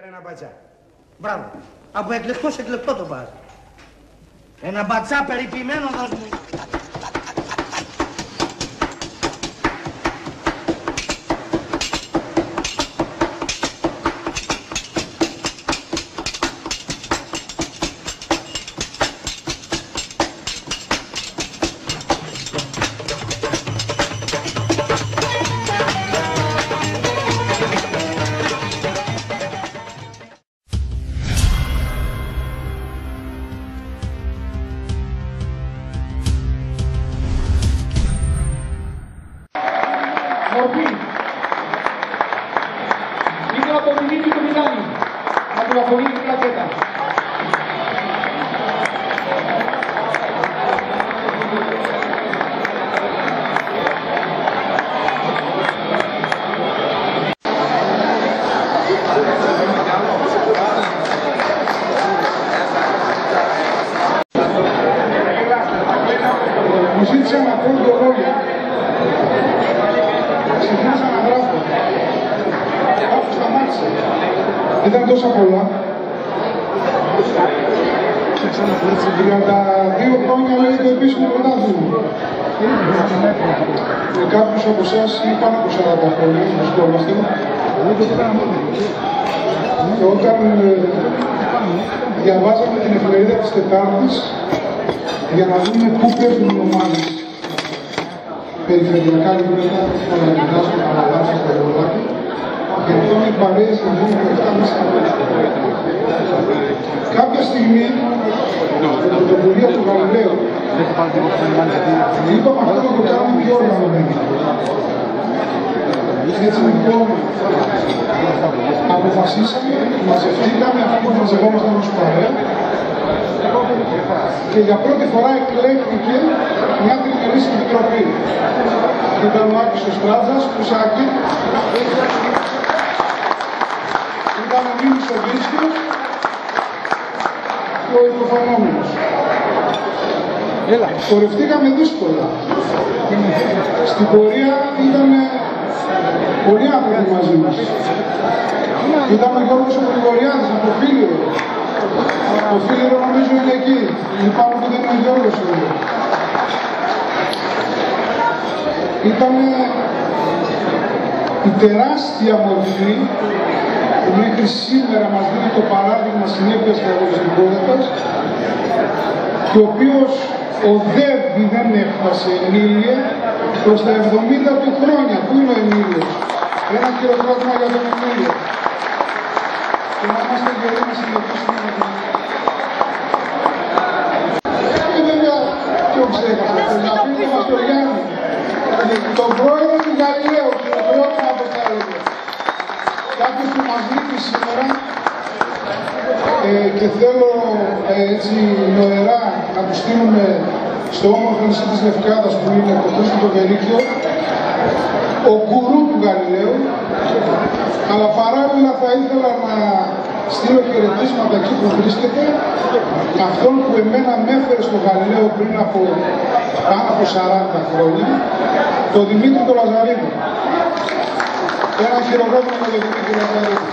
Φέρε ένα μπατσά. Μπράβο. Από εκλεκτός σε εκλεκτό το πας. Ένα μπατσά περιποιημένο δώσ' μου. 14. 32 χρόνια λέει το επίσημο πρωτάθλημα. Και κάποιους από εσάς είναι πάνω από 40 χρόνια, βρισκόμαστε. Και όταν ε, διαβάζαμε την εφημερίδα της Τετάρτης, για να δούμε πού παίζουν οι ομάδες περιφερειακά γήπεδα, στο Λαγινά, στο Καλαλά, στο Βολάκι, και αυτό οι παρέες να δουν και αυτά μέσα. Κάποια στιγμή, με την πρωτοβουλία του Γαλιλαίου, είπαμε αυτό να το κάνουμε πιο οργανωμένα. Έτσι λοιπόν, αποφασίσαμε, μαζευτήκαμε αφού που μαζευόμασταν ως παρέα, και για πρώτη φορά εκλέχθηκε μια τριμερής επιτροπή. Ήταν ο Άκης ο Στράτζας, ο Σάκη, ήταν ο Μίμης ο Βίσκος και ο υποφανόμενος. Χορευτήκαμε δύσκολα. Στην πορεία ήταν πολλοί άνθρωποι μαζί μας. Ήταν ο Γιώργος ο Γρηγοριάδης από Φίλιο, το φίλο νομίζω είναι εκεί. Λυπάμαι που δεν είναι ο Γιώργος εδώ. Ήταν η τεράστια μορφή που μέχρι σήμερα μας δίνει το παράδειγμα συνέπειας και αγωνιστικότητας και ο οποίος οδεύει, δεν έφτασε ενήλια προς τα 70 του χρόνια. Πού είναι ο Εμίλιος; Ένα χειροκρότημα για τον Εμίλιο. Και να είμαστε γεροί να συνεχίσουμε να τον και βέβαια, ποιο ξέχασα, τον Αφήνο Μαστοριάννη, τον πρόεδρο του Γαλιλαίου, χειροκρότημα από τα έλεγε. Κάποιος που μας λείπει σήμερα ε, και θέλω ε, έτσι νοερά να τους στείλουμε στο όμορφο νησί της Λευκάδας που είναι το Χρήστο το Βερίκιο, ο γκουρού του Γαλιλαίου, αλλά παράλληλα θα ήθελα να στείλω χαιρετίσματα εκεί που βρίσκεται, αυτόν που εμένα με έφερε στο Γαλιλαίο πριν από πάνω από 40 χρόνια, τον Δημήτρη τον Λαζαρίδη. Ένα χειροκρότημα για τον Δημήτρη Λαζαρίδη.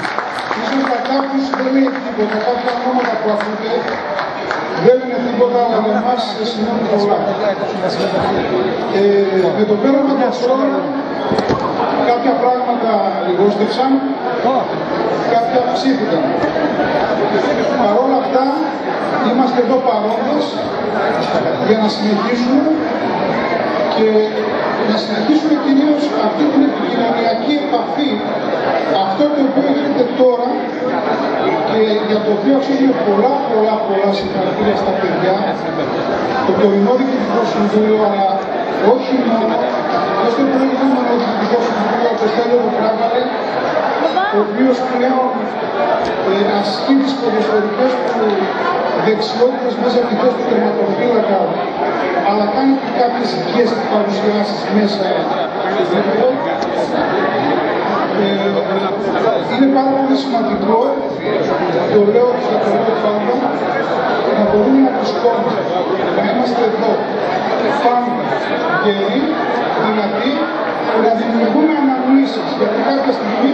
Ίσως για κάποιους δεν είναι τίποτα, κάποια ονόματα που ακούτε δεν είναι τίποτα, αλλά για εμάς σημαίνει πολλά. Ε, με το πέρασμα των χρόνων κάποια πράγματα λιγόστευσαν, κάποια αυξήθηκαν. Παρ' όλα αυτά, είμαστε εδώ παρόντες για να συνεχίσουμε και να συνεχίσουμε κυρίως αυτή την επικοινωνιακή επαφή, αυτό το οποίο γίνεται τώρα και για το οποίο αξίζουν πολλά πολλά πολλά συγχαρητήρια στα παιδιά, το τωρινό διοικητικό συμβούλιο, αλλά όχι μόνο, και στο προηγούμενο διοικητικό συμβούλιο, το Στέλιο του Πράγματε, ο οποίος πλέον ε, ασκεί τις ποδοσφαιρικές του δεξιότητες μέσα από του τερματοφύλακα, αλλά κάνει και κάποιες οικίες παρουσιάσεις μέσα στο γήπεδο. Ε, είναι πάρα πολύ σημαντικό, το λέω και θα το λέω πάντα, να μπορούμε να βρισκόμαστε, να είμαστε εδώ, πάντα γεροί, δυνατοί, να δημιουργούμε αναγκαστικά λύσεις, γιατί κάποια στιγμή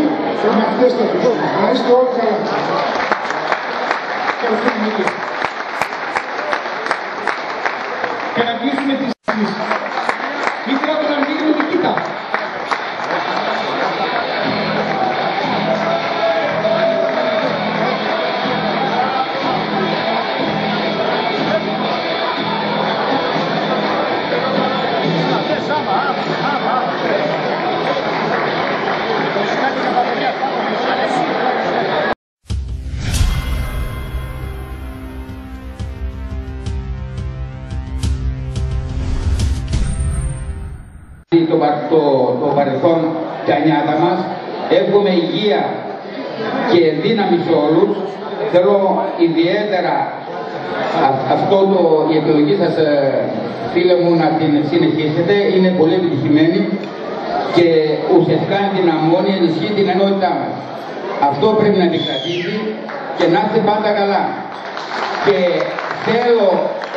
με αυτές θα τους Να είστε όλοι καλά. Ευχαριστούμε Νίκη. Και να κλείσουμε τις το, πα- το, το παρελθόν τα νιάτα μας. Εύχομαι υγεία και δύναμη σε όλους. Θέλω ιδιαίτερα α- αυτό το, η επιλογή σας ε, φίλε μου να την συνεχίσετε. Είναι πολύ επιτυχημένη και ουσιαστικά ενδυναμώνει, ενισχύει την ενότητά μας. Αυτό πρέπει να επικρατήσει και να είστε πάντα καλά. Και θέλω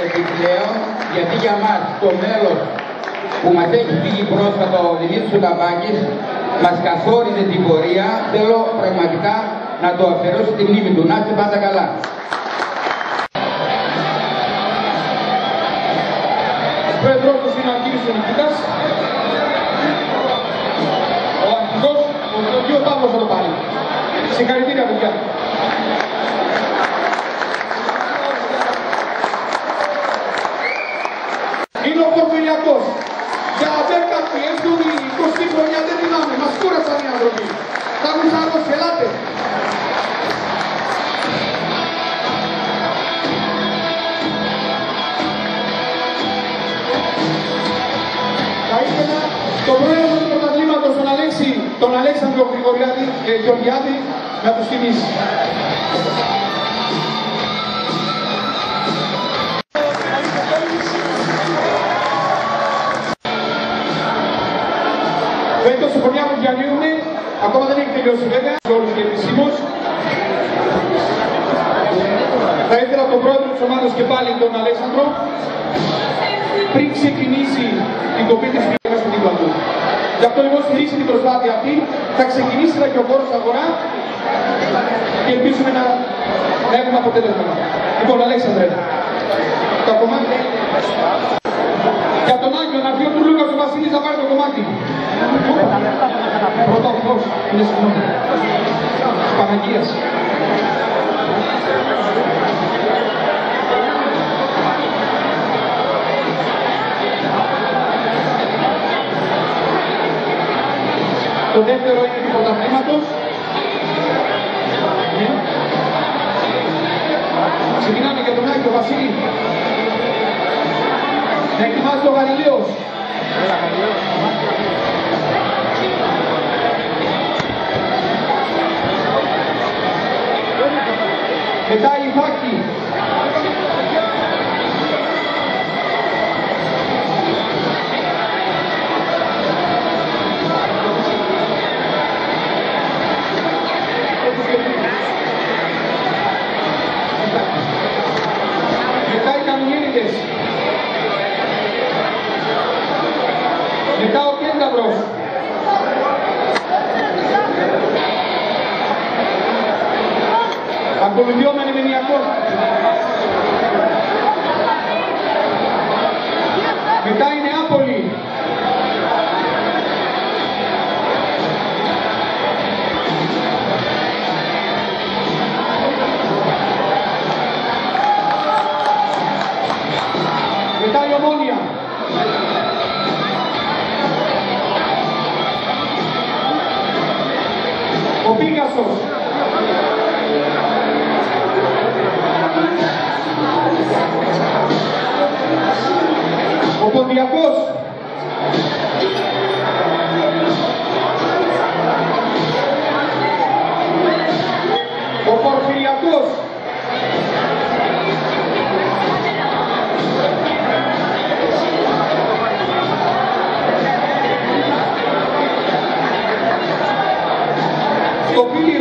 επιπλέον, γιατί για μας το μέλος που μας έχει φύγει πρόσφατα ο Δημήτρης Σουλαβάκης μας καθόριζε την πορεία, θέλω πραγματικά να το αφιερώσω τη μνήμη του. Να είστε πάντα καλά. Πρόεδρος του είναι ο Αρχίβης Νικήτας. Ο αρχηγός, ο κ. Παύλος θα το πάρει. Συγχαρητήρια παιδιά. Είναι ο κούρασαν οι άνθρωποι. Τα γουσάρος, ελάτε. Θα ήθελα τον πρόεδρο του πρωταθλήματος, τον Αλέξη, τον Αλέξανδρο Γρηγοριάδη, ε, Γεωργιάδη, να τους τιμήσει. Ακόμα δεν έχει τελειώσει βέβαια, σε όλους και επισήμως. Θα ήθελα τον πρόεδρο της ομάδας και πάλι τον Αλέξανδρο, πριν ξεκινήσει την κοπή της φύλακας στην δίπλα του. Γι' αυτό λοιπόν στηρίξει την προσπάθεια αυτή, θα ξεκινήσει και ο χώρος αγορά και ελπίζουμε να, να έχουμε αποτέλεσμα. Λοιπόν, Αλέξανδρε, το κομμάτι. Για τον Άγιο, να πει ο Τουλούκας ο Βασίλης να πάρει το κομμάτι. Πρώτα ο Θεός, είναι συγγνώμη. Της Παναγίας. Το δεύτερο είναι του πρωταθλήματος. Ναι. Ξεκινάμε για τον Άγιο Βασίλη. Να ετοιμάζει ο Γαλιλαίος. Μετά η Βάκη. Μετά Ακολουθεί ο Μενεμενιακός. família Augusto? O Porfírio Augusto? O Billy